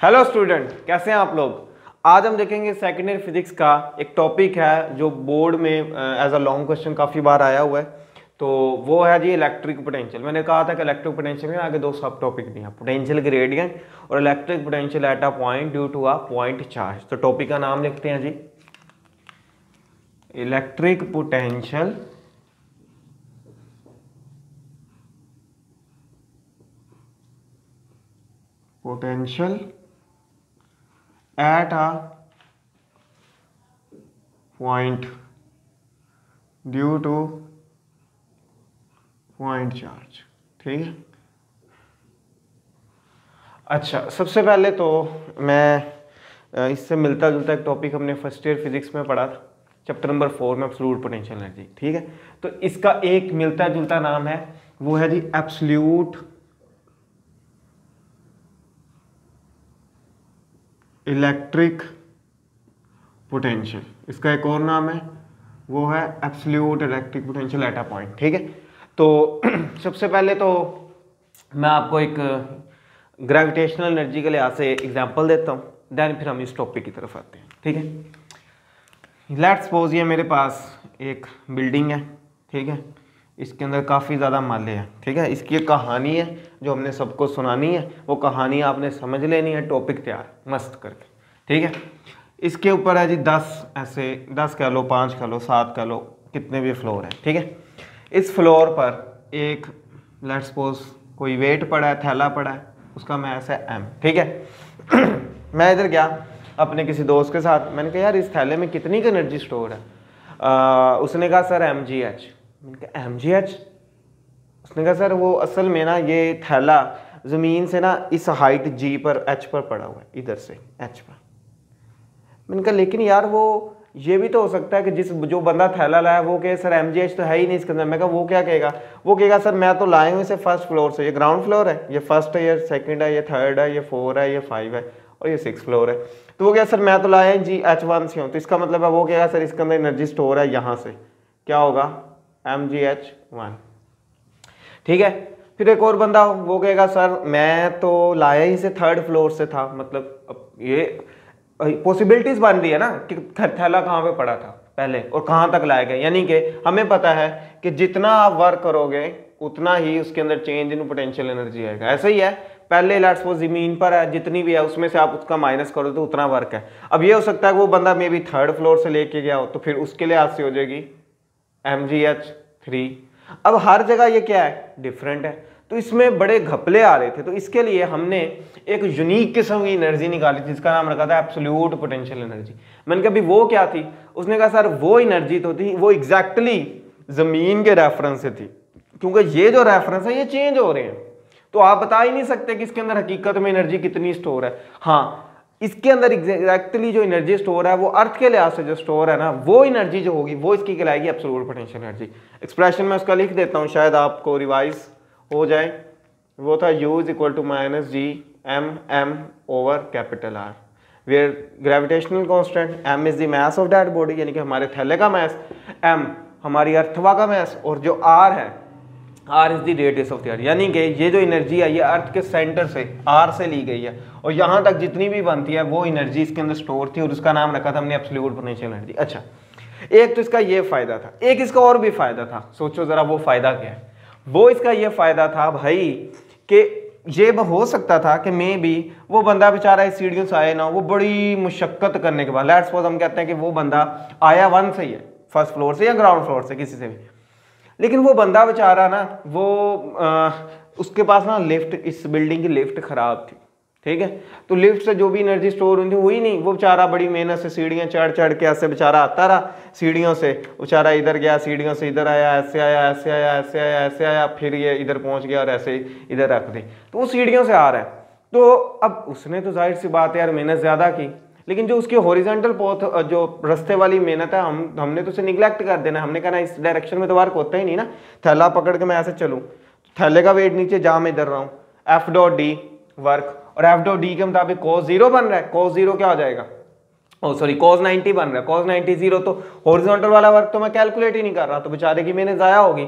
Hello student कैसे हैं आप लोग? आज हम देखेंगे सेकेंडरी फिजिक्स का एक टॉपिक है जो बोर्ड में एज अ लॉन्ग क्वेश्चन काफ़ी बार आया हुआ है। तो वो है जी इलेक्ट्रिक पोटेंशियल मैंने कहा था कि इलेक्ट्रिक पोटेंशियल में आगे दो सब टॉपिक दिए पोटेंशियल ग्रेडियंट और electric potential at a point due to a point charge तो टॉपिक का नाम लिखते हैं जी। Electric potential potential at a point due to point charge, ठीक है? अच्छा सबसे पहले तो मैं इससे मिलता जुलता एक टॉपिक हमने फ़र्स्ट ईयर फिजिक्स में पढ़ा था चैप्टर नंबर फोर में एब्सोल्यूट पोटेंशियल एनर्जी ठीक है? तो इसका एक मिलता जुलता नाम है, वो है जी एब्सोल्यूट इलेक्ट्रिक पोटेंशियल इसका एक और नाम है, वो है absolute electric potential at a point ठीक है? तो सबसे पहले तो मैं आपको एक ग्रेविटेशनल एनर्जी के लिहाज से एग्जांपल देता हूँ देन फिर हम इस टॉपिक की तरफ़ आते हैं, ठीक है? लेट्स सपोज़ ये मेरे पास एक बिल्डिंग है, ठीक है? इसके अंदर काफ़ी ज़्यादा माले हैं ठीक है? इसकी एक कहानी है जो हमने सबको सुनानी है वो कहानी आपने समझ लेनी है टॉपिक तैयार मस्त करके ठीक है? इसके ऊपर है जी दस ऐसे दस कह लो पाँच कह लो सात कह लो कितने भी फ्लोर हैं ठीक है? इस फ्लोर पर एक लेट सपोज़ कोई वेट पड़ा है थैला पड़ा है उसका मैस है एम ठीक है? मैं इधर गया अपने किसी दोस्त के साथ मैंने कहा यार इस थैले में कितनी एनर्जी स्टोर है? आ, उसने कहा सर एम जी एच मैंने कहा एम जी एच उसने कहा, सर, वो असल में ना ये थैला ज़मीन से ना इस हाइट जी पर एच पर पड़ा हुआ है, इधर से एच पर। मैंने कहा, लेकिन यार वो, ये भी तो हो सकता है कि जिस जो बंदा थैला लाया, वो कहे, सर एम जी एच तो है ही नहीं इसके अंदर। मैं कहा, वो क्या कहेगा? वो कहेगा, सर, मैं तो लाया हूँ इसे फ़र्स्ट फ्लोर से। ये ग्राउंड फ्लोर है, ये फ़र्स्ट है, ये सेकंड है, ये थर्ड है, ये फोर है, ये फाइव है और ये सिक्स फ्लोर है। तो वो क्या सर, मैं तो लाया जी एच वन से हूँ। तो इसका मतलब है, वो कहेगा, सर, इसके अंदर एनर्जी स्टोर है यहाँ से। क्या होगा? एम जी एच वन ठीक है? फिर एक और बंदा वो कहेगा, सर, मैं तो लाया ही से थर्ड फ्लोर से था। मतलब ये पॉसिबिलिटीज बन रही है ना कि थैला कहाँ पे पड़ा था पहले और कहाँ तक लाया गया। यानी कि हमें पता है कि जितना आप वर्क करोगे, उतना ही उसके अंदर चेंज इन पोटेंशियल एनर्जी आएगा। ऐसा ही है। पहले लेट्स वो ज़मीन पर है, जितनी भी है, उसमें से आप उसका माइनस करो तो उतना वर्क है। अब ये हो सकता है कि वो बंदा मे बी थर्ड फ्लोर से लेके गया हो तो फिर उसके लिए आज से हो जाएगी। एम जी एच थ्री अब हर जगह ये क्या है? डिफरेंट है। तो इसमें बड़े घपले आ रहे थे। तो इसके लिए हमने एक यूनिक किस्म की एनर्जी निकाली जिसका नाम रखा था एब्सोल्यूट पोटेंशियल एनर्जी मैंने कहा वो क्या थी? उसने कहा, सर, वो एनर्जी तो थी, वो एग्जैक्टली ज़मीन के रेफरेंस से थी। क्योंकि ये जो रेफरेंस है, ये चेंज हो रहे हैं। तो आप बता ही नहीं सकते कि इसके अंदर हकीकत में एनर्जी कितनी स्टोर है। हाँ इसके अंदर एग्जैक्टली जो एनर्जी स्टोर है, वो अर्थ के लिहाज से जो स्टोर है ना, वो एनर्जी जो होगी, वो इसकी कहलाएगी एब्सोल्यूट पोटेंशियल एनर्जी एक्सप्रेशन में उसका लिख देता हूँ, शायद आपको रिवाइज हो जाए. वो था U is equal to minus G M M over capital R where gravitational constant M is the mass of that body यानी कि हमारे थैले का मैस एम हमारी अर्थवा का मैस और जो आर है R is the radius of the earth यानी कि ये जो एनर्जी है, ये अर्थ के सेंटर से आर से ली गई है। और यहाँ तक जितनी भी बनती है, वो एनर्जी इसके अंदर स्टोर थी और उसका नाम रखा था हमने एब्सोल्यूट पोटेंशियल एनर्जी अच्छा एक तो इसका ये फ़ायदा था, एक इसका और भी फ़ायदा था। सोचो जरा वो फ़ायदा क्या है। वो इसका ये फ़ायदा था भाई कि ये हो सकता था कि मे भी वो बंदा बेचारा इस सीढ़ियों से आए ना, वो बड़ी मुशक्कत करने के बाद लेट्स सपोज़ हम कहते हैं कि वो बंदा आया वन से ही है फ़र्स्ट फ्लोर से या ग्राउंड फ्लोर से, किसी से भी। लेकिन वो बंदा बेचारा ना वो आ, उसके पास ना लिफ्ट इस बिल्डिंग की लिफ्ट खराब थी ठीक है? तो लिफ्ट से जो भी एनर्जी स्टोर हुई थी हुई नहीं वो बेचारा बड़ी मेहनत से सीढ़ियाँ चढ़ चढ़ के ऐसे बेचारा आता रहा सीढ़ियों से। बेचारा इधर गया सीढ़ियों से इधर आया ऐसे आया ऐसे आया ऐसे आया ऐसे आया फिर ये इधर पहुँच गया और ऐसे इधर रख दी। तो वो सीढ़ियों से आ रहा है। तो अब उसने तो ज़ाहिर सी बात है यार मेहनत ज़्यादा की। लेकिन जो उसकी हॉरिजेंटल पोथ जो रस्ते वाली मेहनत है, हम, हमने तो उसे निगलेक्ट कर देना हमने कहा ना, इस डायरेक्शन में तो वर्क होता ही नहीं ना। थैला पकड़ के मैं ऐसे चलूँ। थैले का वेट नीचे, जा मैं इधर रहा। हूँ एफ़ डॉट डी वर्क और एफ़ डॉट डी के मुताबिक कोस ज़ीरो बन रहा है। कोस ज़ीरो क्या हो जाएगा? ओ सॉरी कोस 90 बन रहा है। कोस 90 ज़ीरो तो हॉरिजॉन्टल वाला वर्क तो मैं कैलकुलेट ही नहीं कर रहा। तो बेचारे की मैंने ज़ाया होगी।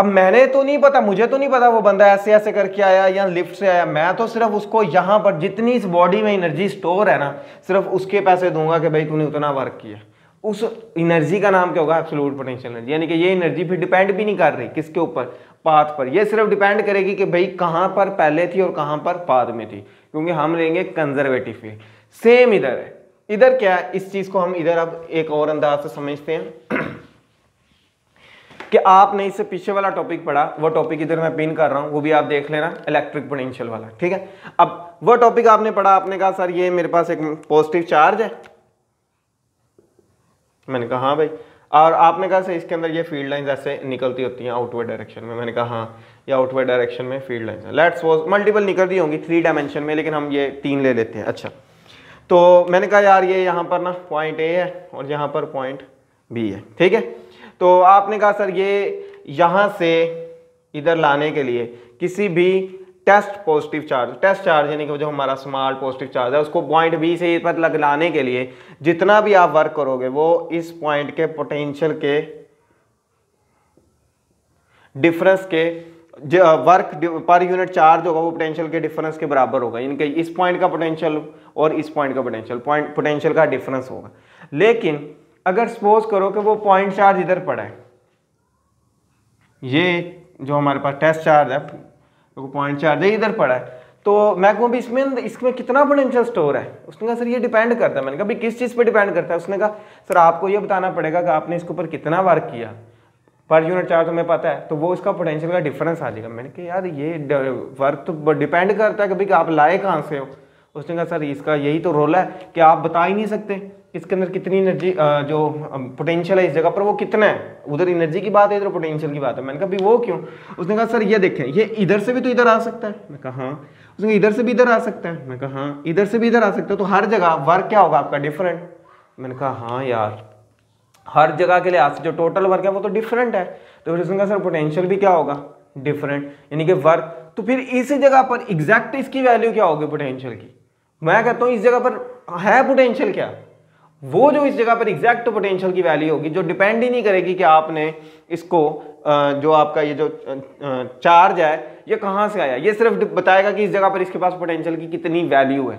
अब मैंने तो नहीं पता, मुझे तो नहीं पता वो बंदा ऐसे ऐसे करके आया या लिफ्ट से आया। मैं तो सिर्फ़ उसको यहाँ पर जितनी इस बॉडी में एनर्जी स्टोर है ना, सिर्फ़ उसके पैसे दूँगा कि भाई तूने उतना वर्क किया। उस एनर्जी का नाम क्या होगा? एब्सोल्यूट पोटेंशियल एनर्जी यानी कि ये एनर्जी फिर डिपेंड भी नहीं कर रही किसके ऊपर? पाथ पर। ये सिर्फ़ डिपेंड करेगी कि भाई कहाँ पर पहले थी और कहाँ पर बाद में थी। क्योंकि हम लेंगे कंजर्वेटिव फ़ील्ड सेम इधर है। इधर क्या है? इस चीज़ को हम इधर अब एक और अंदाज से समझते हैं। कि आपने इससे पीछे वाला टॉपिक पढ़ा, वो टॉपिक इधर मैं पिन कर रहा हूँ, वो भी आप देख लेना इलेक्ट्रिक पोटेंशियल वाला, ठीक है? अब वो टॉपिक आपने पढ़ा, आपने कहा, सर, ये मेरे पास एक पॉजिटिव चार्ज है। मैंने कहा हाँ भाई। और आपने कहा, सर, इसके अंदर ये फ़ील्ड लाइन ऐसे निकलती होती हैं आउटवर्ड डायरेक्शन में। मैंने कहा हाँ ये आउटवर्ड डायरेक्शन में field line let's suppose multiple निकल रही होंगी थ्री डायमेंशन में, लेकिन हम ये तीन ले लेते हैं। अच्छा तो मैंने कहा, यार, ये यहाँ पर ना पॉइंट ए है और यहाँ पर पॉइंट बी है। ठीक है? तो आपने कहा, सर, ये यहाँ से इधर लाने के लिए किसी भी test positive charge, test charge यानी कि जो हमारा स्मॉल पॉजिटिव चार्ज है, उसको पॉइंट बी से पर लग लाने के लिए जितना भी आप वर्क करोगे, वो इस पॉइंट के पोटेंशियल के डिफरेंस के वर्क पर यूनिट चार्ज होगा, वो पोटेंशियल के डिफरेंस के बराबर होगा। यानी कि इस पॉइंट का पोटेंशियल और इस पॉइंट का पोटेंशियल, पॉइंट, पोटेंशियल का डिफरेंस होगा। लेकिन अगर सपोज़ करो कि वो पॉइंट चार्ज इधर पड़ा है। ये जो हमारे पास टेस्ट चार्ज है तो पॉइंट चार्ज है इधर पड़ा है। तो मैं कहूँ भी इसमें इसमें कितना पोटेंशियल स्टोर है उसने कहा, सर, ये डिपेंड करता है। मैंने कहा, भाई, किस चीज़ पे डिपेंड करता है? उसने कहा, सर, आपको ये बताना पड़ेगा कि आपने इसके ऊपर कितना वर्क किया। पर यूनिट चार्ज हमें पता है। तो वो इसका पोटेंशियल का डिफरेंस आ जाएगा। मैंने कहा, यार, ये वर्क तो डिपेंड करता है कि आप लाए कहाँ से हो? उसने कहा, सर, इसका यही तो रोल है कि आप बता ही नहीं सकते। इसके अंदर कितनी एनर्जी जो पोटेंशियल है इस जगह पर, वो कितना है? उधर एनर्जी की बात है, इधर पोटेंशियल की बात है। मैंने कहा, भाई, वो क्यों? उसने कहा, सर, ये देखें, ये इधर से भी तो इधर आ सकता है। मैं कहा हाँ। उसने इधर से भी इधर आ सकता है। मैं कहा हाँ। इधर से भी इधर आ सकता है। तो हर जगह वर्क क्या होगा आपका? डिफरेंट मैंने कहा हाँ यार। हर जगह के लिए जो टोटल वर्क है, वो तो डिफरेंट है। तो फिर उसने कहा, सर पोटेंशियल भी क्या होगा? डिफरेंट यानी कि वर्क तो फिर इसी जगह पर एग्जैक्ट इसकी वैल्यू क्या होगी पोटेंशियल की? मैं कहता हूँ, इस जगह पर है पोटेंशियल क्या? वो जो इस जगह पर एग्जैक्ट पोटेंशियल की वैल्यू होगी, जो डिपेंड ही नहीं करेगी कि आपने इसको जो आपका ये जो चार्ज है, ये कहाँ से आया? ये सिर्फ़ बताएगा कि इस जगह पर इसके पास पोटेंशियल की कितनी वैल्यू है।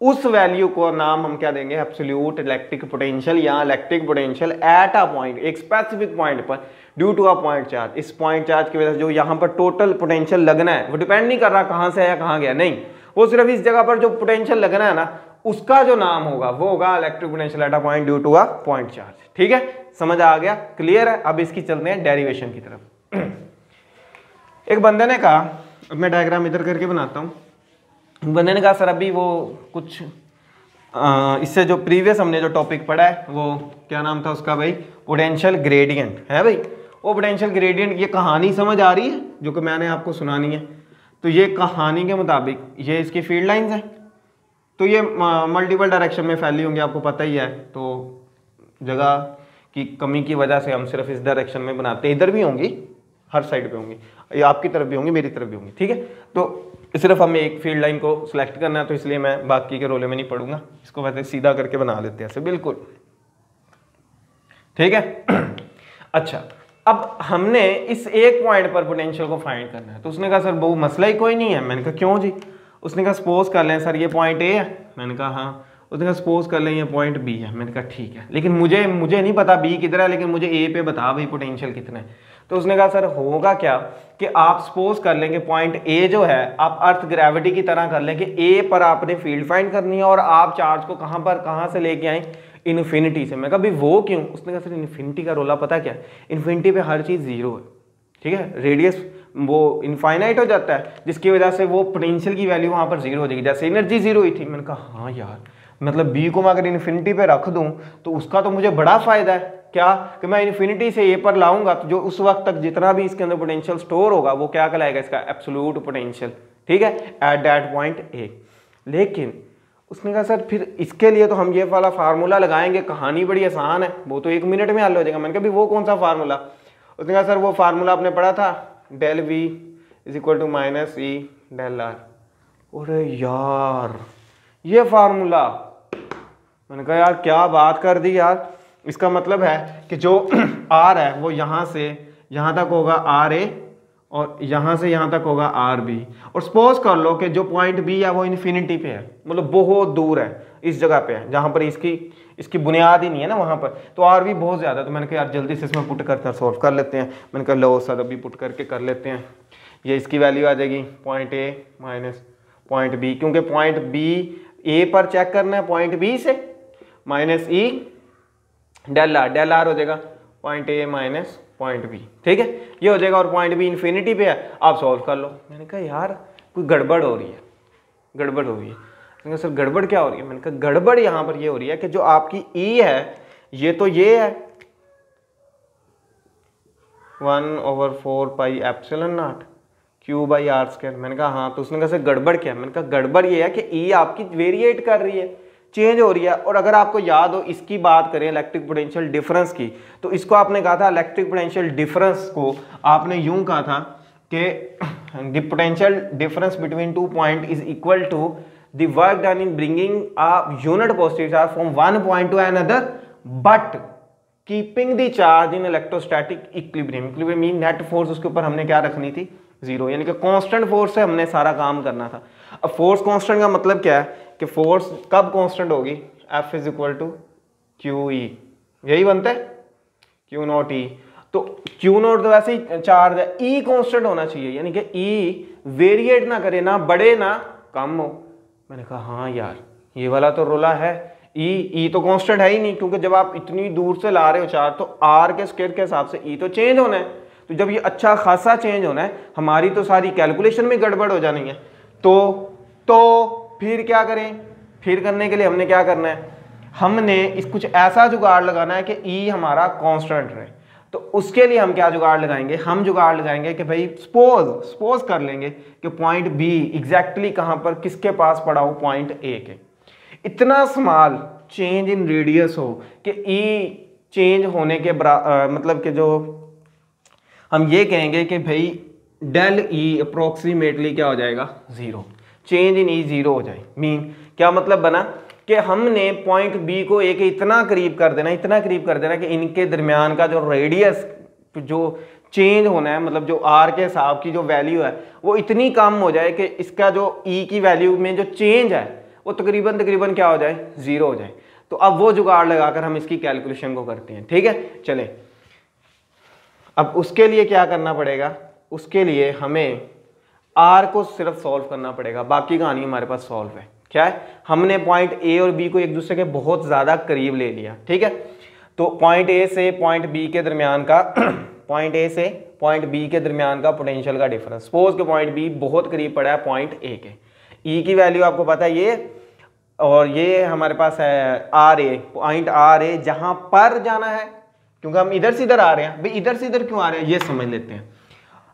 उस वैल्यू को नाम हम क्या देंगे? एब्सोल्यूट इलेक्ट्रिक पोटेंशियल या electric potential at a point एक स्पेसिफिक पॉइंट पर due to a point charge इस पॉइंट चार्ज की वजह से जो यहाँ पर टोटल पोटेंशियल लगना है, वो डिपेंड नहीं कर रहा कहाँ से आया, कहाँ गया, नहीं। वो सिर्फ़ इस जगह पर जो पोटेंशियल लगना है ना उसका जो नाम होगा वो होगा electric potential at a point due to a point charge ठीक है? समझ आ गया? क्लियर है? अब इसकी चलते हैं डेरिवेशन की तरफ़। एक बंदे ने कहा मैं डायग्राम इधर करके बनाता हूँ। बंदे ने कहा सर अभी वो कुछ आ, इससे जो प्रीवियस हमने जो टॉपिक पढ़ा है वो क्या नाम था उसका भाई? पोटेंशियल ग्रेडियंट है भाई? वो पोटेंशियल ग्रेडियंट ये कहानी समझ आ रही है? जो कि मैंने आपको सुनानी है। तो ये कहानी के मुताबिक ये इसकी फ़ील्ड लाइंस है। तो ये मल्टीपल डायरेक्शन में फैली होंगी, आपको पता ही है। तो जगह की कमी की वजह से हम सिर्फ़ इस डायरेक्शन में बनाते हैं। इधर भी होंगी, हर साइड पे होंगी। ये आपकी तरफ़ भी होंगी, मेरी तरफ़ भी होंगी, ठीक है? तो सिर्फ़ हमें एक फ़ील्ड लाइन को सिलेक्ट करना है तो इसलिए मैं बाकी के रोले में नहीं पढ़ूँगा। इसको वैसे सीधा करके बना लेते हैं ऐसे, बिल्कुल। ठीक है? अच्छा अब हमने इस एक पॉइंट पर पोटेंशियल को फाइंड करना है। तो उसने कहा, सर वो मसला ही कोई नहीं है। मैंने कहा, क्यों जी? उसने कहा सपोज़ कर लें सर ये पॉइंट ए है। मैंने कहा हाँ। उसने कहा सपोज़ कर लें, ये पॉइंट बी है। मैंने कहा, ठीक है। लेकिन मुझे मुझे नहीं पता बी किधर है, लेकिन मुझे ए पे बता भाई पोटेंशियल कितना है। तो उसने कहा सर होगा क्या कि आप सपोज़ कर लेंगे पॉइंट ए जो है, आप अर्थ ग्रेविटी की तरह कर लें कि ए पर आपने फ़ील्ड फाइंड करनी है और आप चार्ज को कहाँ पर, कहाँ से लेके आए? इन्फिनिटी से। मैं कहा, भाई, वो क्यों? उसने कहा सर इन्फिनिटी का रोला पता क्या? इन्फिनिटी पे हर चीज़ ज़ीरो है। ठीक है? रेडियस वो इनफाइनाइट हो जाता है, जिसकी वजह से वो पोटेंशियल की वैल्यू वहाँ पर ज़ीरो हो जाएगी। जैसे एनर्जी ज़ीरो हुई थी, मैंने कहा हाँ यार मतलब बी को मैं अगर इन्फिनिटी पे रख दूँ तो उसका तो मुझे बड़ा फ़ायदा है। क्या? कि मैं इन्फिनिटी से ए पर लाऊँगा तो जो उस वक्त तक जितना भी इसके अंदर पोटेंशियल स्टोर होगा, वो क्या कहलाएगा इसका? एब्सोल्यूट पोटेंशियल ठीक है? एट दैट पॉइंट ए लेकिन उसने कहा, सर, फिर इसके लिए तो हम ये वाला फार्मूला लगाएँगे, कहानी बड़ी आसान है, वो तो एक मिनट में हल हो जाएगा। मैंने कहा वो कौन सा फार्मूला उसने कहा, सर, वो फार्मूला आपने पढ़ा था del V is equal to minus E del R अरे यार, ये फार्मूला मैंने कहा, यार, क्या बात कर दी यार? इसका मतलब है कि जो आर है, वो यहाँ से, यहाँ तक होगा आर ए और यहाँ से यहाँ तक होगा आर बी और सपोज़ कर लो कि जो पॉइंट बी है, वो इन्फिनिटी पे है। मतलब बहुत दूर है, इस जगह पे है, जहाँ पर इसकी इसकी बुनियाद ही नहीं है ना वहाँ पर। तो आर भी बहुत ज़्यादा। तो मैंने कहा, यार, जल्दी से इसमें पुट करते हैं सॉल्व कर लेते हैं। मैंने कहा, लो सर अभी पुट करके कर लेते हैं। ये इसकी वैल्यू आ जाएगी point A minus point B क्योंकि पॉइंट बी ए पर चेक करना है पॉइंट बी से minus E del R del R हो जाएगा point A minus point B ठीक है? ये हो जाएगा और पॉइंट बी इन्फिनिटी पे है। आप सॉल्व कर लो। मैंने कहा, यार, कोई गड़बड़ हो रही है, गड़बड़ हो रही है। मैंने कहा, सर, गड़बड़ क्या हो रही है? मैंने कहा, गड़बड़ यहाँ पर ये हो रही है कि जो आपकी ई e है, ये तो ये है। One over four pi epsilon naught q by r square मैंने कहा हाँ तो उसने कहा, सर, गड़बड़ क्या है? मैंने कहा, गड़बड़ ये है कि ई e आपकी वेरिएट कर रही है, चेंज हो रही है, और अगर आपको याद हो, इसकी बात करें इलेक्ट्रिक पोटेंशियल डिफरेंस की तो इसको आपने कहा था इलेक्ट्रिक पोटेंशियल डिफरेंस को आपने यूँ कहा था कि potential difference between two point is equal to the work done in bringing a unit positive charge from one point to another but keeping the charge in electrostatic equilibrium equilibrium mean net force उसके ऊपर हमने क्या रखनी थी? Zero यानी कि constant force से हमने सारा काम करना था। अब फोर्स कांस्टेंट का मतलब क्या है? कि फोर्स कब कांस्टेंट होगी? F is equal to Q E यही बनता है? क्यू नॉट ई तो क्यू नॉट तो वैसे ही चार्ज है। ई e कांस्टेंट होना चाहिए। यानी कि ई e वेरिएट ना करे, ना बढ़े ना कम हो। मैंने कहा हाँ यार, ये वाला तो रोला है। ई ई तो कांस्टेंट है ही नहीं, क्योंकि जब आप इतनी दूर से ला रहे हो चार तो आर के स्केयर के हिसाब से ई तो चेंज होना है। तो जब ये अच्छा खासा चेंज होना है, हमारी तो सारी कैलकुलेशन में गड़बड़ हो जानी है। तो तो फिर क्या करें? फिर करने के लिए हमने क्या करना है? हमने इस कुछ ऐसा जुगाड़ लगाना है कि ई हमारा कांस्टेंट रहे। तो उसके लिए हम क्या जुगाड़ लगाएँगे? हम जुगाड़ लगाएँगे कि भाई सपोज़ सपोज़ कर लेंगे कि पॉइंट बी एग्जैक्टली कहाँ पर किसके पास पड़ा हो पॉइंट ए के। इतना स्मॉल चेंज इन रेडियस हो कि ई e चेंज होने के आ, मतलब कि जो हम ये कहेंगे कि भाई डेल ई अप्रोक्सीमेटली क्या हो जाएगा? Zero change in E zero हो जाए। मीन क्या मतलब बना? कि हमने पॉइंट बी को एक इतना करीब कर देना, इतना करीब कर देना कि इनके दरमियान का जो रेडियस जो चेंज होना है मतलब जो आर के हिसाब की जो वैल्यू है, वो इतनी कम हो जाए कि इसका जो ई e की वैल्यू में जो चेंज है, वो तकरीबन तकरीबन क्या हो जाए? ज़ीरो हो जाए। तो अब वो जुगाड़ लगाकर हम इसकी कैलकुलेशन को करते हैं। ठीक है? चले। अब उसके लिए क्या करना पड़ेगा? उसके लिए हमें आर को सिर्फ़ सॉल्व करना पड़ेगा। बाकी कहानी हमारे पास सॉल्व है। क्या है? हमने पॉइंट ए और बी को एक दूसरे के बहुत ज़्यादा करीब ले लिया, ठीक है? तो पॉइंट ए से पॉइंट बी के दरमियान का पॉइंट ए से पॉइंट बी के दरमियान का पोटेंशियल का डिफरेंस सपोज़ के पॉइंट बी बहुत करीब पड़ा है पॉइंट ए के. ई e की वैल्यू आपको पता है ये, और ये हमारे पास है R A point R A जहाँ पर जाना है, क्योंकि हम इधर से इधर आ रहे हैं, भाई इधर से इधर क्यों आ रहे हैं? ये समझ लेते हैं.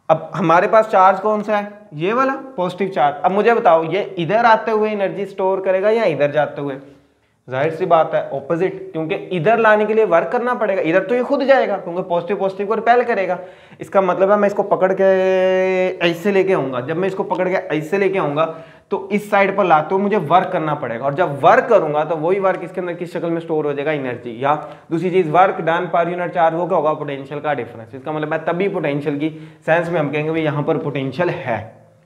अब हमारे पास चार्ज कौन सा है? ये वाला पॉजिटिव चार्ज अब मुझे बताओ, ये इधर आते हुए एनर्जी स्टोर करेगा या इधर जाते हुए? ज़ाहिर सी बात है ऑपोजिट क्योंकि इधर लाने के लिए वर्क करना पड़ेगा। इधर तो ये खुद जाएगा, क्योंकि पॉजिटिव पॉजिटिव को रिपेल करेगा। इसका मतलब है मैं इसको पकड़ के ऐसे लेके आऊँगा। जब मैं इसको पकड़ के ऐसे लेके आऊँगा तो इस साइड पर लाते हुए मुझे वर्क करना पड़ेगा। और जब वर्क करूँगा तो वही वर्क इसके अंदर किस शक्ल में स्टोर हो जाएगा? एनर्जी या दूसरी चीज़ work done per unit charge वो क्या होगा पोटेंशियल का डिफरेंस इसका मतलब तभी पोटेंशियल की सेंस में हम कहेंगे, भाई यहाँ पर पोटेंशियल है।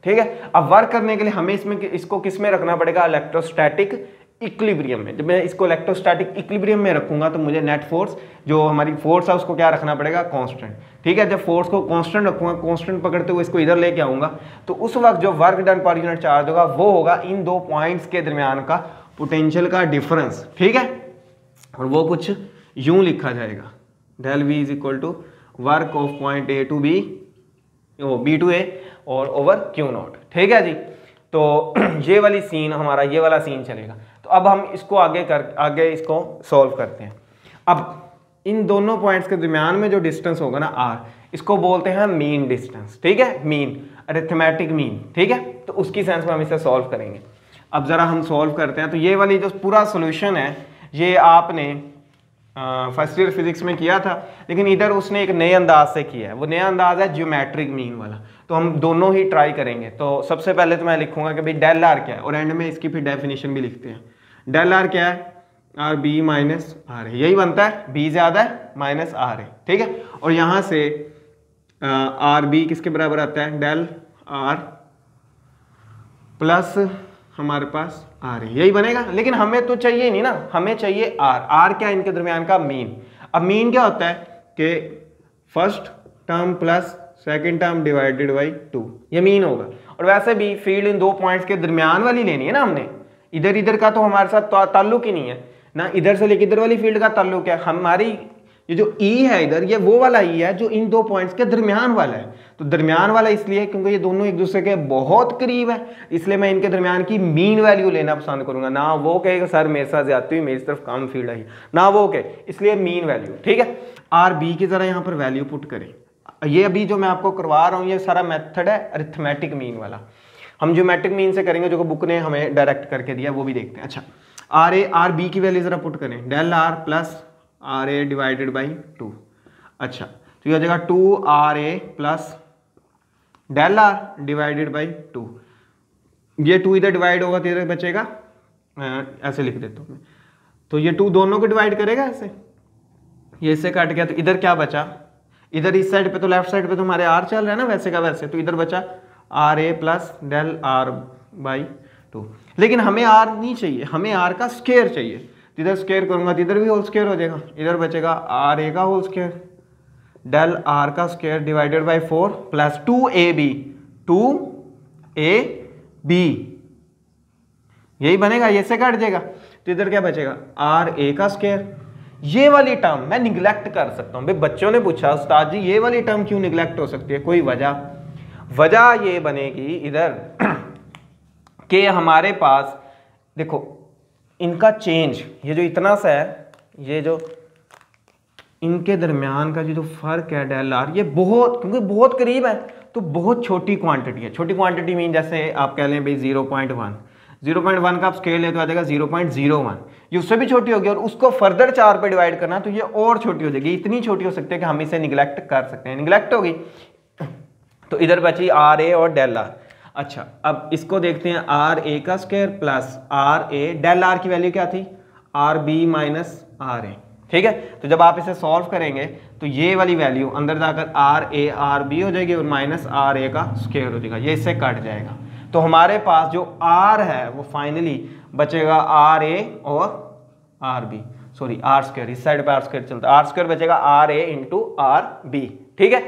ठीक है? अब वर्क करने के लिए हमें इसमें इसको किसमें रखना पड़ेगा? इलेक्ट्रोस्टैटिक इक्विलिब्रियम में। जब मैं इसको इलेक्ट्रोस्टैटिक इक्विलिब्रियम में रखूँगा तो मुझे नेट फोर्स जो हमारी फोर्स है, उसको क्या रखना पड़ेगा? कांस्टेंट ठीक है? जब फोर्स को कांस्टेंट रखूँगा कांस्टेंट पकड़ते हुए इसको इधर लेके आऊँगा तो उस वक्त जो work done per unit charge होगा, वो होगा इन दो पॉइंट्स के दरमियान का पोटेंशियल का डिफरेंस ठीक है? और वो कुछ यूँ लिखा जाएगा। Del V is equal to work of point A to B B to A और ओवर क्यू नॉट ठीक है जी? तो ये वाली सीन हमारा ये वाला सीन चलेगा। तो अब हम इसको आगे कर, आगे इसको सॉल्व करते हैं। अब इन दोनों पॉइंट्स के दरमियान में जो डिस्टेंस होगा ना आर इसको बोलते हैं मीन डिस्टेंस ठीक है? मीन अरिथमेटिक मीन ठीक है? तो उसकी सेंस में हम इसे सॉल्व करेंगे। अब ज़रा हम सॉल्व करते हैं। तो ये वाली जो पूरा सोल्यूशन है, ये आपने फ़र्स्ट ईयर फिजिक्स में किया था, लेकिन इधर उसने एक नए अंदाज से किया है। वो नया अंदाज है जियोमेट्रिक मीन वाला। तो हम दोनों ही ट्राई करेंगे। तो सबसे पहले तो मैं लिखूँगा कि भाई डेल आर क्या है, और एंड में इसकी फिर डेफिनेशन भी लिखते हैं। डेल आर क्या है? आर बी माइनस आर है। यही बनता है। बी ज़्यादा है माइनस आर है। ठीक है? और यहाँ से आर बी किसके बराबर आता है? डेल आर प्लस हमारे पास आर है। यही बनेगा। लेकिन हमें तो चाहिए नहीं ना। हमें चाहिए आर आर क्या इनके दरमियान का? मीन अब मीन क्या होता है कि first term plus second term divided by two ये मीन होगा। और वैसे भी फ़ील्ड इन दो पॉइंट्स के दरमियान वाली लेनी है ना हमने। इधर इधर का तो हमारे साथ ताल्लुक ही नहीं है। ना इधर से लेकर इधर वाली फ़ील्ड का ताल्लुक है। हमारी ये जो ई e है इधर, ये वो वाला ई e है जो इन दो पॉइंट्स के दरमियान वाला है। तो दरमियान वाला इसलिए क्योंकि ये दोनों एक दूसरे के बहुत करीब है, इसलिए मैं इनके दरमियान की मीन वैल्यू लेना पसंद करूँगा। ना वो कहेगा, सर, मेरे साथ जाती हुई मेरी तरफ़ कम फ़ील्ड आई। ना वो कहे, इसलिए मीन वैल्यू ठीक है? आर बी की जरा यहाँ पर वैल्यू पुट करें। ये अभी जो मैं आपको करवा रहा हूँ, ये सारा मेथड है अरिथमेटिक मीन वाला। हम ज्योमेट्रिक मीन से करेंगे, जो बुक ने हमें डायरेक्ट करके दिया, वो भी देखते हैं। अच्छा आर ए आर बी की वैल्यू जरा पुट करें। Del R plus R A divided by two अच्छा तो ये हो जाएगा two R A plus del R divided by two ये टू इधर डिवाइड होगा तो इधर बचेगा। ऐसे लिख देता हूँ मैं। तो ये टू दोनों को डिवाइड करेगा ऐसे। ये इससे कट गया तो इधर क्या बचा? इधर इस साइड पे तो लेफ़्ट साइड पे तो हमारे आर चल रहा है ना, वैसे का वैसे तो इधर बचा R A plus del R by two. लेकिन हमें आर नहीं चाहिए, हमें आर का स्केयर चाहिए। इधर स्केयर करूँगा तो इधर भी होल स्केयर हो जाएगा, इधर बचेगा आर ए का होल स्केयर। डेल आर का square divided by four plus two A B, two A B. यही बनेगा, ये से कट जाएगा तो इधर क्या बचेगा? आर ए का स्केयर। ये वाली टर्म मैं निगलेक्ट कर सकता हूँ। भाई, बच्चों ने पूछा, उस्ताद जी, ये वाली टर्म क्यों निगलेक्ट हो सकती है? कोई वजह? वजह ये बनेगी इधर, कि हमारे पास, देखो, इनका चेंज ये जो इतना सा है, ये जो इनके दरमियान का जो फ़र्क है डेल आर ये बहुत, क्योंकि बहुत करीब है तो बहुत छोटी क्वांटिटी है। छोटी क्वांटिटी मीन जैसे आप कह लें भाई zero point one zero point one का आप स्केल है तो आ जाएगा ज़ीरो पॉइंट ज़ीरो वन ये उससे भी छोटी होगी और उसको फर्दर चार पे डिवाइड करना तो ये और छोटी हो जाएगी। इतनी छोटी हो सकती है कि हम इसे निगलेक्ट कर सकते हैं। निगलेक्ट होगी तो इधर बची आर ए और डेल आर। अच्छा अब इसको देखते हैं आर ए का square plus R A. Del R की वैल्यू क्या थी? R B minus R A. ठीक है? तो जब आप इसे सॉल्व करेंगे तो ये वाली वैल्यू अंदर जाकर आर ए, आर बी हो जाएगी और माइनस आर ए का स्क्वायर हो जाएगा। ये इससे कट जाएगा। तो हमारे पास जो आर है, वो फाइनली बचेगा आर ए और R B. Sorry R square. इस साइड पे आर स्क्वायर चलता है। आर स्क्वायर बचेगा R A into R B. ठीक है?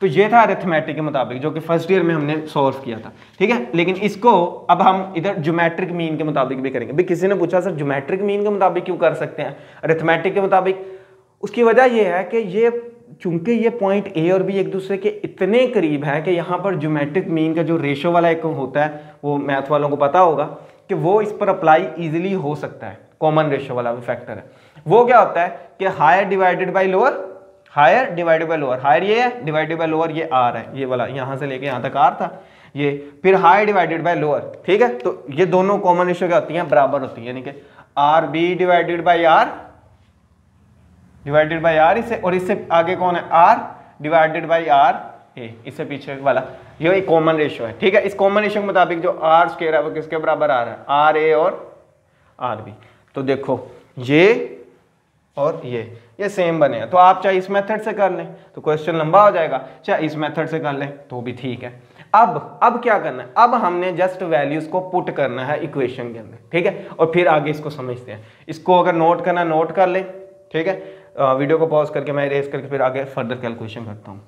तो ये था अरेथमेटिक के मुताबिक, जो कि फ़र्स्ट ईयर में हमने सॉल्व किया था। ठीक है? लेकिन इसको अब हम इधर ज्योमेट्रिक मीन के मुताबिक भी करेंगे। भाई, किसी ने पूछा, सर ज्योमेट्रिक मीन के मुताबिक क्यों कर सकते हैं? अरिथमेटिक के मुताबिक, उसकी वजह यह है कि ये, चूँकि ये पॉइंट ए और बी एक दूसरे के इतने करीब हैं कि यहाँ पर ज्योमेट्रिक मीन का जो रेशो वाला एक होता है, वो मैथ वालों को पता होगा कि वो इस पर अप्लाई ईजिली हो सकता है। कॉमन रेशो वाला फैक्टर है। वो क्या होता है कि higher divided by lower higher divided by lower higher ये है डिवाइडेड बाई लोअर ये आर है. ये वाला यहाँ से लेके यहाँ तक आर था. ये फिर हायर डिवाइडेड बाई लोअर ठीक है? तो ये दोनों कॉमन रेशो क्या होती हैं? बराबर होती है, यानी कि R B divided by R divided by R इससे और इससे आगे कौन है? R divided by R A, इससे पीछे वाला. ये एक कॉमन रेशियो है. ठीक है? इस कॉमन रेशियो के मुताबिक जो आर स्केयर है, वो किसके बराबर आ रहा है? आर ए और आर बी तो देखो, ये और ये ये सेम बने हैं। तो आप चाहे इस मेथड से कर लें तो क्वेश्चन लंबा हो जाएगा। चाहे इस मेथड से कर लें तो भी ठीक है। अब अब क्या करना है? अब हमने जस्ट वैल्यूज़ को पुट करना है इक्वेशन के अंदर, ठीक है? और फिर आगे इसको समझते हैं। इसको अगर नोट करना नोट कर ले, ठीक है? वीडियो को पॉज करके मैं रेस करके फिर आगे फर्दर कैलकुलेशन करता हूँ।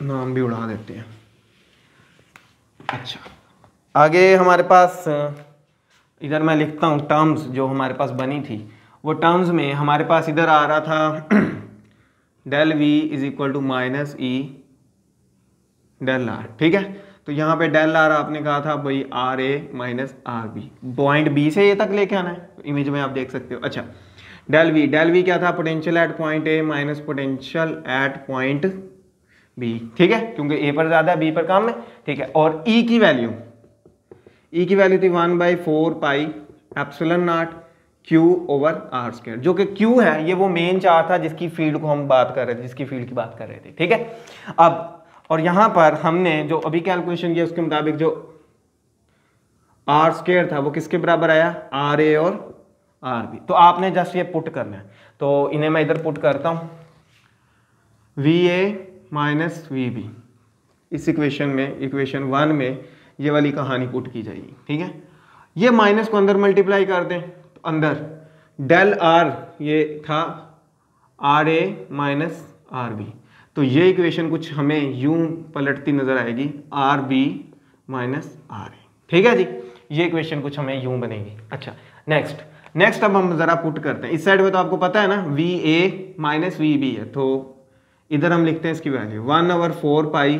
नाम भी उड़ा देते हैं। अच्छा। आगे हमारे पास इधर मैं लिखता हूँ टर्म्स जो हमारे पास बनी थी। वो टर्म्स में हमारे पास इधर आ रहा था del V is equal to minus E del R ठीक है? तो यहाँ पे डेल आर आपने कहा था, भाई R A minus R B point B से ये तक लेके आना है इमेज में आप देख सकते हो। अच्छा डेल वी डेल वी क्या था? Potential at point A minus potential at point B ठीक है? क्योंकि ए पर ज़्यादा है बी पर कम है, ठीक है? और ई e की वैल्यू ई की वैल्यू थी one by four pi epsilon naught q over r square जो कि क्यू है, ये वो मेन चार था जिसकी फ़ील्ड को हम बात कर रहे थे, जिसकी फ़ील्ड की बात कर रहे थे, ठीक है? अब, और यहाँ पर हमने जो अभी कैलकुलेशन किया, उसके मुताबिक जो आर स्केयर था, वो किसके बराबर आया? आर ए और आर बी तो आपने जस्ट ये पुट करना है। तो इन्हें मैं इधर पुट करता हूँ। V A minus V B. इस इक्वेशन में, इक्वेशन वन में ये वाली कहानी पुट की जाएगी, ठीक है? ये माइनस को अंदर मल्टीप्लाई कर दें तो अंदर डेल आर ये था R A minus R B. तो ये इक्वेशन कुछ हमें यूँ पलटती नज़र आएगी, R B minus R A. ठीक है जी? ये इक्वेशन कुछ हमें यूँ बनेगी। अच्छा नेक्स्ट नेक्स्ट अब हम जरा पुट करते हैं। इस साइड में तो आपको पता है ना, V A minus V B है तो इधर हम लिखते हैं इसकी value one over four pi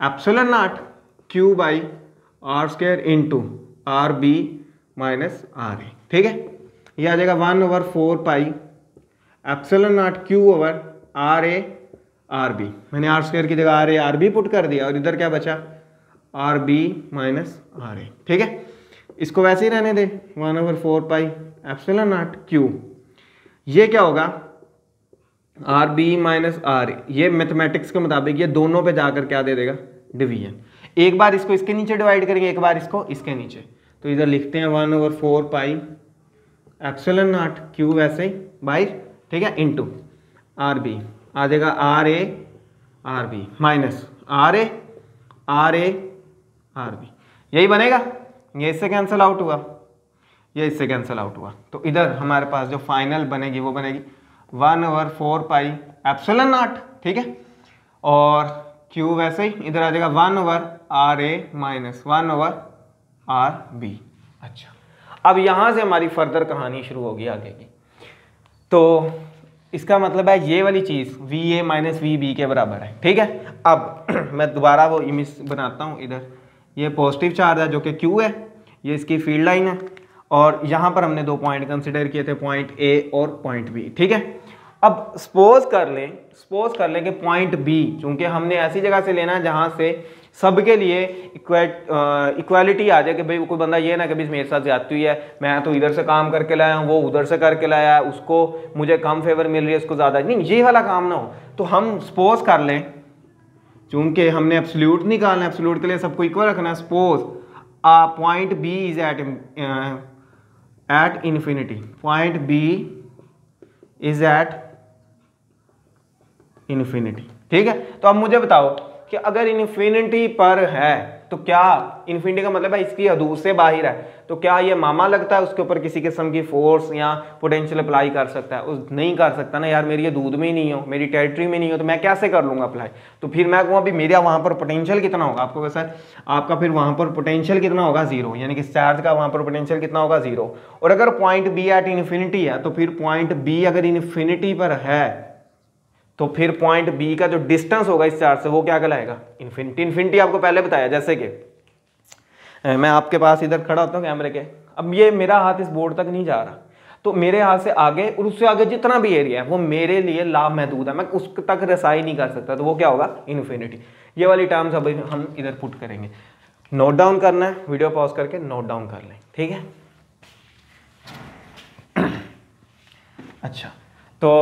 epsilon naught Q by R square into R B minus R A ठीक है? ये आ जाएगा one over four pi epsilon naught Q over R A R B मैंने आर स्क्र की जगह R A R B put कर दिया और इधर क्या बचा? R B minus R A ठीक है? इसको वैसे ही रहने दे. One over four pi epsilon naught Q ये क्या होगा? आर बी माइनस आर, ये मैथमेटिक्स के मुताबिक ये दोनों पे जाकर क्या दे देगा? डिवीज़न एक बार इसको इसके नीचे डिवाइड करेंगे, एक बार इसको इसके नीचे। तो इधर लिखते हैं one over four pi epsilon naught Q वैसे ही, बाई, ठीक है? इंटू आर बी आ जाएगा R A R B minus R A R A R B यही बनेगा? ये इससे कैंसिल आउट हुआ। ये इससे कैंसिल आउट हुआ। तो इधर हमारे पास जो फाइनल बनेगी, वो बनेगी one over four pi epsilon naught, ठीक है? और क्यू वैसे ही इधर आ जाएगा one over R A minus one over R B. अच्छा। अब यहाँ से हमारी फर्दर कहानी शुरू होगी आगे की। तो इसका मतलब है ये वाली चीज़ V A minus V B के बराबर है, ठीक है? अब मैं दोबारा वो इमेज बनाता हूँ इधर। ये पॉजिटिव चार्ज है जो कि क्यू है, ये इसकी फ़ील्ड लाइन है। और यहाँ पर हमने दो पॉइंट कंसिडर किए थे पॉइंट ए और पॉइंट बी ठीक है? अब सपोज़ कर लें सपोज़ कर लें कि पॉइंट बी चूँकि हमने ऐसी जगह से लेना है जहाँ से सबके लिए इक्वालिटी आ जाए कि भाई कोई बंदा ये ना कि भाई मेरे साथ जाती हुई है, मैं तो इधर से काम करके लाया हूँ, वो उधर से करके लाया है, उसको मुझे कम फेवर मिल रही है, उसको ज़्यादा। नहीं, ये वाला काम ना हो। तो हम सपोज़ कर लें, चूँकि हमने एब्सोल्यूट निकालना है एब्सोल्यूट के लिए सबको इक्वल रखना है suppose point B is at at infinity point B is at infinity ठीक है? तो अब मुझे बताओ कि अगर इन्फिनिटी पर है तो क्या इन्फिनिटी का मतलब है इसकी हदूद से बाहर है? तो क्या ये मामा लगता है उसके ऊपर किसी किस्म की फोर्स या पोटेंशियल अप्लाई कर सकता है? उस, नहीं कर सकता ना यार, मेरी ये दूध में ही नहीं हो, मेरी टेरिटरी में नहीं हो तो मैं कैसे कर लूँगा अप्लाई तो फिर मैं कहूँ अभी मेरा वहाँ पर पोटेंशियल कितना होगा? आपको कैसा आपका फिर वहाँ पर पोटेंशियल कितना होगा? ज़ीरो यानी कि चार्ज का वहाँ पर पोटेंशियल कितना होगा? ज़ीरो और अगर पॉइंट बी एट इन्फिनिटी है तो फिर पॉइंट बी अगर इन्फिनिटी पर है तो फिर पॉइंट बी का जो डिस्टेंस होगा इस चार्ज से, वो क्या कहलाएगा? इन्फिनिटी इन्फिनिटी आपको पहले बताया, जैसे कि मैं आपके पास इधर खड़ा होता हूँ कैमरे के। अब ये मेरा हाथ इस बोर्ड तक नहीं जा रहा। तो मेरे हाथ से आगे, और उससे आगे जितना भी एरिया है, वो मेरे लिए लाभ महदूद है। मैं उस तक रसाई नहीं कर सकता तो वो क्या होगा? इन्फिनिटी ये वाली टर्म्स अब हम इधर पुट करेंगे। नोट डाउन करना है वीडियो पॉज करके नोट डाउन कर लें। ठीक है? अच्छा तो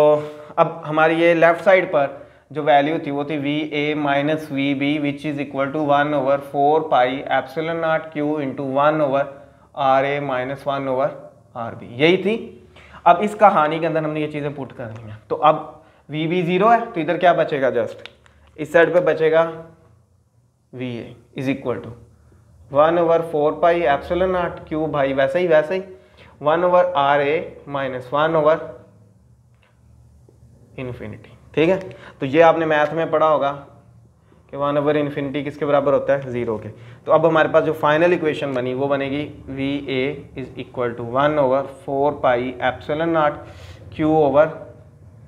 अब हमारी ये लेफ़्ट साइड पर जो वैल्यू थी, वो थी V A minus V B which is equal to one over four pi epsilon naught Q into one over R A minus one over R B यही थी। अब इस कहानी के अंदर हमने ये चीज़ें पुट करनी है। तो अब वी बी ज़ीरो है तो इधर क्या बचेगा जस्ट इस साइड पे बचेगा V A is equal to one over four pi epsilon naught Q भाई वैसे ही वैसे ही। One over R A minus one over infinity ठीक है? तो ये आपने मैथ में पढ़ा होगा कि वन ओवर इन्फिनिटी किसके बराबर होता है? ज़ीरो के। तो अब हमारे पास जो फाइनल इक्वेशन बनी, वो बनेगी V A is equal to one over four pi epsilon naught Q over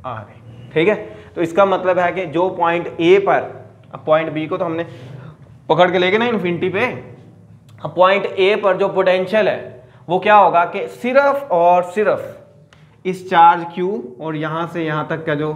R A ठीक है? तो इसका मतलब है कि जो पॉइंट ए पर, अब पॉइंट बी को तो हमने पकड़ के लेके ना इन्फिनिटी पे, अब पॉइंट ए पर जो पोटेंशियल है, वो क्या होगा कि सिर्फ़ और सिर्फ़ इस चार्ज क्यू और यहाँ से यहाँ तक का जो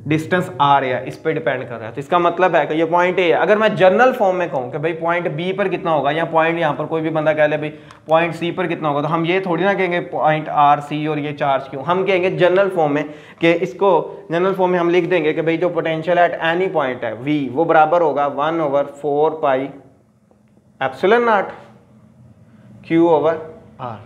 डिस्टेंस आर है, इस पर डिपेंड कर रहा है। तो इसका मतलब है कि ये पॉइंट ए है। अगर मैं जनरल फॉर्म में कहूँ कि भाई पॉइंट बी पर कितना होगा या पॉइंट यहाँ पर कोई भी बंदा कह ले भाई पॉइंट सी पर कितना होगा तो हम ये थोड़ी ना कहेंगे पॉइंट आर सी और ये चार्ज क्यों हम कहेंगे जनरल फॉर्म में कि इसको जनरल फॉर्म में हम लिख देंगे कि भाई जो पोटेंशियल एट एनी पॉइंट है वी वो बराबर होगा one over four pi epsilon Q over R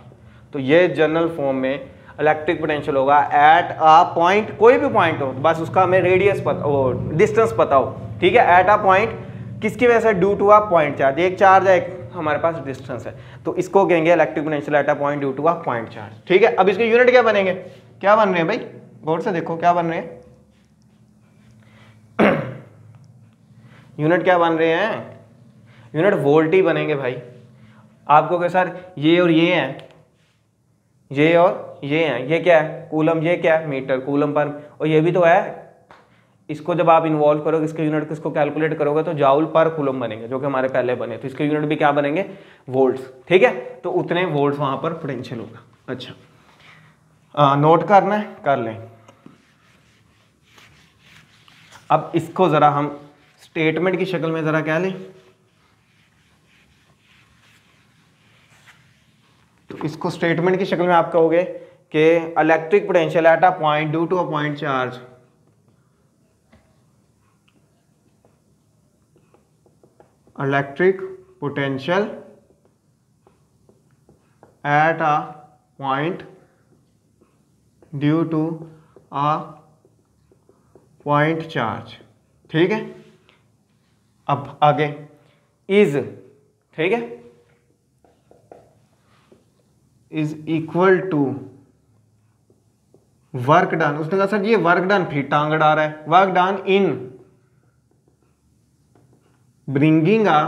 तो ये जनरल फॉर्म में इलेक्ट्रिक पोटेंशियल होगा एट अ पॉइंट कोई भी पॉइंट हो, बस उसका हमें रेडियस पता हो डिस्टेंस पता हो, ठीक है? एट अ पॉइंट किसकी वजह से? Due to a point charge एक चार्ज है हमारे पास डिस्टेंस है। तो इसको कहेंगे electric potential at a point due to a point charge ठीक है? अब इसके यूनिट क्या बनेंगे? क्या बन रहे हैं भाई? गौर से देखो, क्या बन रहे हैं? यूनिट क्या बन रहे हैं? यूनिट वोल्ट ही बनेंगे भाई। आपको क्या सर ये और ये हैं। ये और ये हैं ये क्या है? कूलम ये क्या है? मीटर कूलम पर। और ये भी तो है इसको जब आप इन्वॉल्व करोगे इसके यूनिट किसको कैलकुलेट करोगे तो जाउल पर कूलम बनेंगे जो कि हमारे पहले बने। तो इसके यूनिट भी क्या बनेंगे? वोल्ट्स ठीक है? तो उतने वोल्ट्स वहाँ पर पोटेंशियल होगा। अच्छा। आ, नोट करना है कर लें। अब इसको ज़रा हम स्टेटमेंट की शक्ल में ज़रा कह लें। तो इसको स्टेटमेंट की शक्ल में आप कहोगे कि electric potential at a point due to a point charge electric potential at a point due to a point charge ठीक है? अब आगे। इज़ ठीक है? Is equal to work done उसने कहा, सर, ये वर्क डन फिर टांग अड़ा रहा है। Work done in bringing a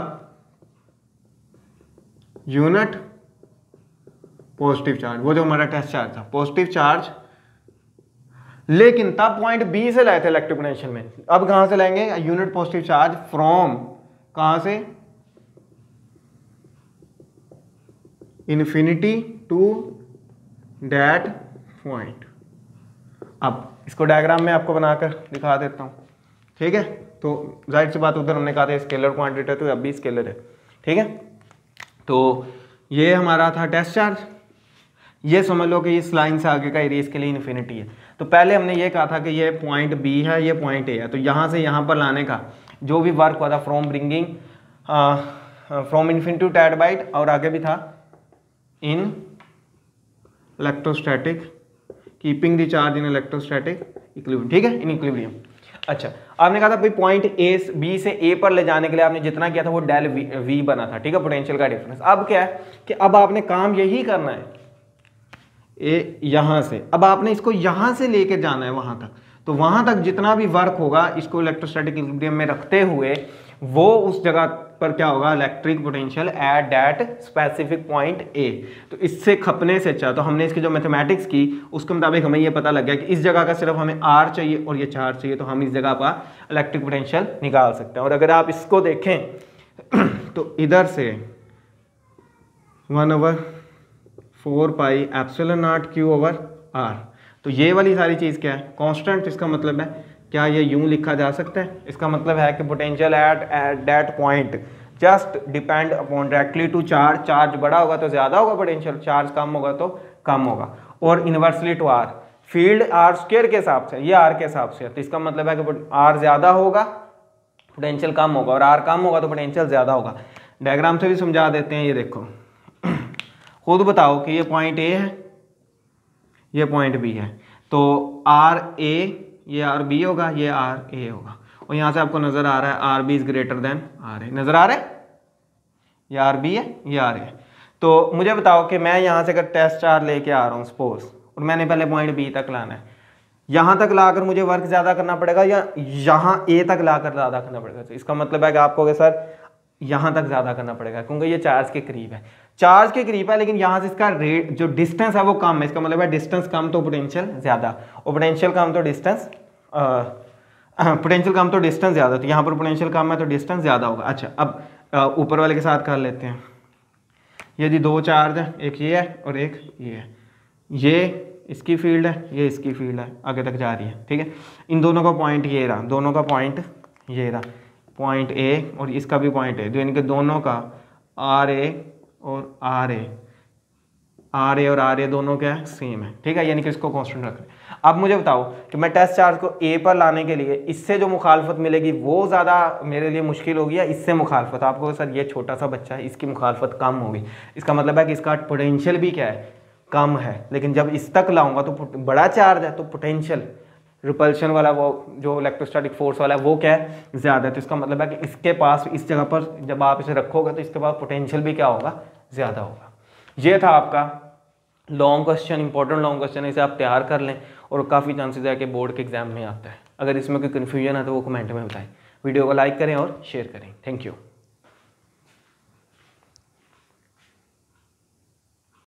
unit positive charge वो जो हमारा टेस्ट चार्ज था पॉजिटिव चार्ज लेकिन तब पॉइंट बी से लाए थे इलेक्ट्रिक पोटेंशियल में। अब कहाँ से लाएँगे? यूनिट पॉजिटिव चार्ज फ्रॉम कहाँ से? इन्फिनिटी टू डैट पॉइंट अब इसको डायग्राम में आपको बनाकर दिखा देता हूँ। ठीक है? तो ज़ाहिर सी बात, उधर हमने कहा था स्केलर क्वांटिटी तो अब भी स्केलर है। ठीक है? तो ये हमारा था टेस्ट चार्ज ये समझ लो कि इस लाइन से आगे का एरिया इसके लिए इन्फिनिटी है। तो पहले हमने ये कहा था कि ये पॉइंट बी है, ये पॉइंट ए है। तो यहाँ से यहाँ पर लाने का जो भी वर्क हुआ था from bringing from infinity to tad bite और आगे भी था in electrostatic keeping the charge in electrostatic equilibrium ठीक है? इन इक्विलिब्रियम अच्छा आपने कहा था भाई पॉइंट ए बी से ए पर ले जाने के लिए आपने जितना किया था वो डेल वी, बना था। ठीक है? पोटेंशियल का डिफरेंस अब क्या है कि अब आपने काम यही करना है। ए यहाँ से। अब आपने इसको यहाँ से लेके जाना है वहाँ तक। तो वहाँ तक जितना भी वर्क होगा इसको इलेक्ट्रोस्टैटिक इक्विलिब्रियम में रखते हुए वो उस जगह पर क्या होगा? Electric potential at that specific point A तो इससे खपने से अच्छा तो हमने इसकी जो मैथमेटिक्स की, उसके मुताबिक हमें ये पता लग गया कि इस जगह का सिर्फ़ हमें आर चाहिए और ये चार चाहिए तो हम इस जगह का इलेक्ट्रिक पोटेंशियल निकाल सकते हैं। और अगर आप इसको देखें तो इधर से one over four pi epsilon naught Q over R तो ये वाली सारी चीज़ क्या है? कांस्टेंट इसका मतलब है क्या ये यूँ लिखा जा सकता है? इसका मतलब है कि potential at at that point just depend upon directly to charge charge बड़ा होगा तो ज़्यादा होगा पोटेंशियल चार्ज कम होगा तो कम होगा। और inversely to R field R square के हिसाब से, ये आर के हिसाब से तो इसका मतलब है कि आर ज़्यादा होगा पोटेंशियल कम होगा, और आर कम होगा तो पोटेंशियल ज़्यादा होगा। डायग्राम से भी समझा देते हैं, ये देखो। खुद बताओ कि ये पॉइंट ए है, ये पॉइंट बी है तो आर ए ये आर बी होगा, ये आर ए होगा। और यहाँ से आपको नज़र आ रहा है R B is greater than R A नज़र आ रहा? है ये आर बी है, ये आर ए तो मुझे बताओ कि मैं यहाँ से अगर टेस्ट चार लेके आ रहा हूँ सपोज़ और मैंने पहले पॉइंट बी तक लाना है, यहाँ तक लाकर मुझे वर्क ज़्यादा करना पड़ेगा या यहाँ ए तक लाकर ज़्यादा करना पड़ेगा? तो इसका मतलब है कि आपको सर यहाँ तक ज़्यादा करना पड़ेगा, क्योंकि ये चार्ज के करीब है। चार्ज के करीब है, लेकिन यहाँ से इसका रेट जो डिस्टेंस है, वो कम है। इसका मतलब है डिस्टेंस कम तो पोटेंशियल ज़्यादा। और पोटेंशियल कम तो डिस्टेंस पोटेंशियल कम तो डिस्टेंस ज़्यादा। तो यहाँ पर पोटेंशियल कम है तो डिस्टेंस ज़्यादा होगा। अच्छा अब ऊपर वाले के साथ कर लेते हैं। यदि दो चार्ज है, एक ये है और एक ये है। ये इसकी फ़ील्ड है, ये इसकी फ़ील्ड है। आगे तक जा रही है, ठीक है? इन दोनों का पॉइंट ये रहा। दोनों का पॉइंट ये रहा। पॉइंट ए और इसका भी पॉइंट ए जो इनके दोनों का आर ए और आर। ए आर ए और आर ए दोनों क्या है? सेम है। ठीक है? यानी कि इसको कांस्टेंट रख रहे अब मुझे बताओ कि मैं टेस्ट चार्ज को ए पर लाने के लिए इससे जो मुखालफत मिलेगी, वो ज़्यादा मेरे लिए मुश्किल होगी या इससे मुखालफत? आपको सर ये छोटा सा बच्चा है, इसकी मुखालफत कम होगी। इसका मतलब है कि इसका पोटेंशियल भी क्या है? कम है। लेकिन जब इस तक लाऊँगा तो बड़ा चार्ज है तो पोटेंशियल रिपल्शन वाला वो, जो इलेक्ट्रोस्टैटिक फोर्स वाला है, वो क्या है? ज़्यादा है। तो इसका मतलब है कि इसके पास, इस जगह पर जब आप इसे रखोगे तो इसके पास पोटेंशियल भी क्या होगा? ज़्यादा होगा। ये था आपका long question important long question है इसे आप तैयार कर लें और काफ़ी चांसेस है कि बोर्ड के एग्ज़ाम में आता है। अगर इसमें कोई कन्फ्यूज़न है तो वो कमेंट में बताएँ। वीडियो को लाइक करें और शेयर करें। Thank you